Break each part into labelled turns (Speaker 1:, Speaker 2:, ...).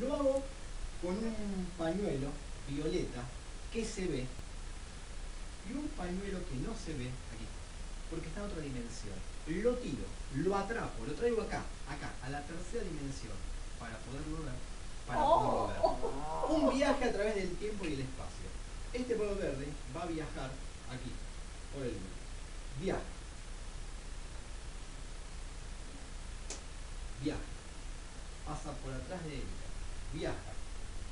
Speaker 1: Lo hago con un pañuelo violeta que se ve y un pañuelo que no se ve aquí, porque está en otra dimensión. Lo tiro, lo atrapo, lo traigo acá, acá, a la tercera dimensión, para poderlo ver, para poderlo ver. Un viaje a través del tiempo y el espacio. Este polvo verde va a viajar aquí, por el viaja. Viaja. Pasa por atrás de él. Viaja.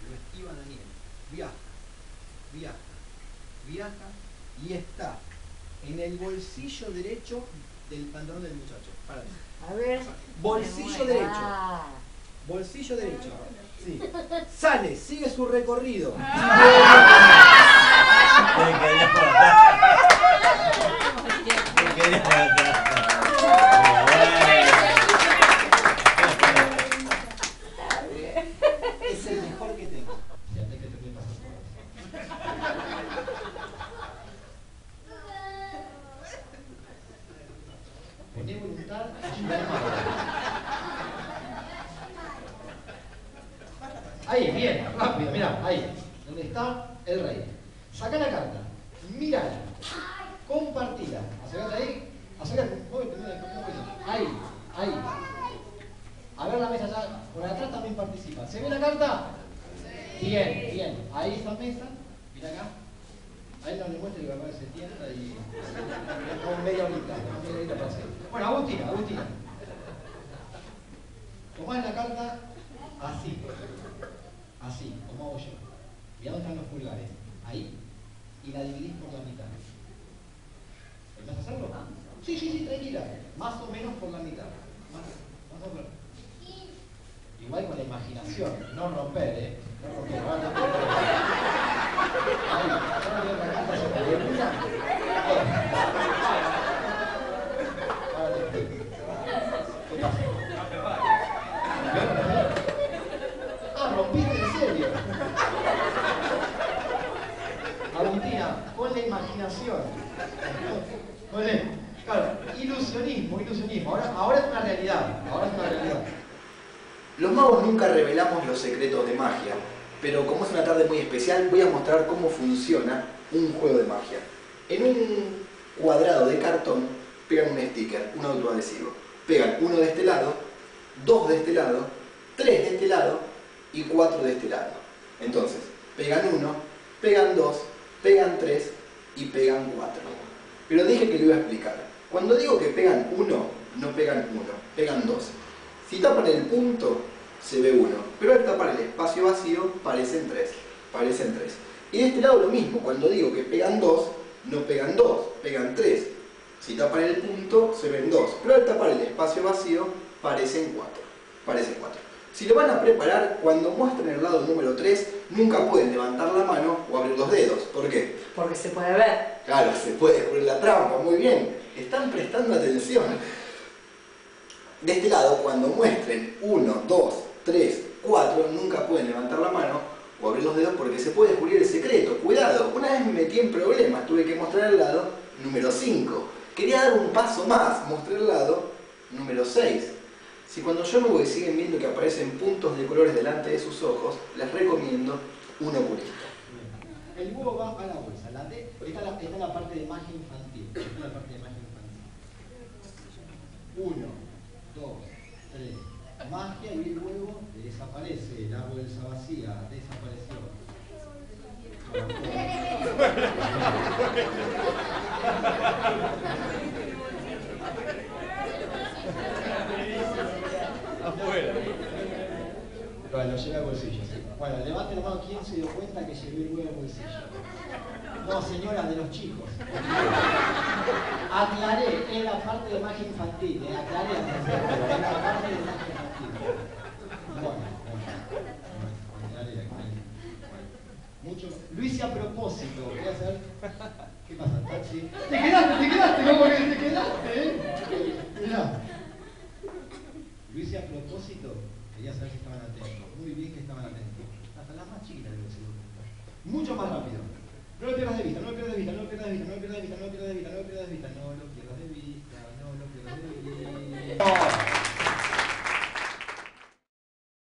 Speaker 1: Lo esquiva Daniel. Viaja. Viaja. Viaja. Y está en el bolsillo derecho del pantalón del muchacho. Párate.
Speaker 2: A ver.
Speaker 1: Bolsillo derecho. Bolsillo derecho. Sí. Sale, sigue su recorrido. Ahí, bien, rápido, mirá, ahí. Donde está el rey. Saca la carta, mírala, compartila. Acércate ahí, acércate. Ahí, ahí. A ver la mesa allá, por atrás también participa. ¿Se ve la carta? Bien, bien. Ahí está mesa, mira acá. Ahí no le muestre que capaz se tienta y con media horita, con media horita para hacer. Bueno, Agustina, Agustina. Tomás la carta así, así, como hago yo. Mirá dónde están los pulgares, ahí, y la dividís por la mitad. ¿Podés hacerlo? Sí, sí, sí, tranquila. Más o menos por la mitad. Más, más o menos. Igual con la imaginación, no romper, ¿eh? No romper, no romper. Ahí, ahora veo la carta sobre la luna. Ahora te explico. ¿Qué pasa? Ah, rompiste en serio. Con la imaginación. Bien. Claro, ilusionismo, ilusionismo. Ahora, ahora es una realidad. Ahora es una realidad.
Speaker 3: Los magos nunca revelamos los secretos de magia, pero como es una tarde muy especial, voy a mostrar cómo funciona un juego de magia. En un cuadrado de cartón pegan un sticker, un autoadhesivo. Pegan uno de este lado, dos de este lado, tres de este lado y cuatro de este lado. Entonces, pegan uno, pegan dos, pegan tres y pegan cuatro. Pero dije que lo iba a explicar. Cuando digo que pegan uno, no pegan uno, pegan dos. Si tapan el punto, se ve uno, pero al tapar el espacio vacío, parecen tres. Parecen tres. Y de este lado lo mismo, cuando digo que pegan dos, no pegan dos, pegan tres. Si tapan el punto, se ven dos, pero al tapar el espacio vacío, parecen cuatro. Parecen cuatro. Si lo van a preparar, cuando muestren el lado número 3, nunca pueden levantar la mano o abrir los dedos. ¿Por qué?
Speaker 2: Porque se puede ver.
Speaker 3: Claro, se puede descubrir la trampa, muy bien. Están prestando atención. De este lado, cuando muestren 1, 2, 3, 4, nunca pueden levantar la mano o abrir los dedos porque se puede descubrir el secreto. Cuidado, una vez me metí en problemas, tuve que mostrar el lado número 5. Quería dar un paso más, mostré el lado número 6. Si cuando yo me voy siguen viendo que aparecen puntos de colores delante de sus ojos, les recomiendo un oculista.
Speaker 1: El huevo va a la bolsa. La D, esta, es la, esta es la parte de magia infantil. Esta es la parte de magia infantil. Uno, dos, tres. Magia y el huevo desaparece. La bolsa vacía desapareció. Bueno, lo lleva al bolsillo. sí. Bueno, levante la mano quién se dio cuenta que llevé el huevo al bolsillo. No, señora, de los chicos. Aclaré, es la parte de magia infantil, eh, aclaré, es la parte de magia infantil. Bueno, bueno, aclaré, aclaré. Mucho. Lo hice a propósito, voy a hacer. ¿Qué pasa, taxi? Te quedaste, te quedaste, ¿cómo que te quedaste, eh? Mirá. Lo hice a propósito, quería saber si estaban atentos. Muy bien que estaban atentos. Hasta las más chiquitas deben ser. Mucho más rápido. No lo pierdas de vista, no lo pierdas de vista, no lo pierdas de vista, no lo pierdas de vista, no lo pierdas de vista, no lo pierdas de vista, no lo pierdas de vista.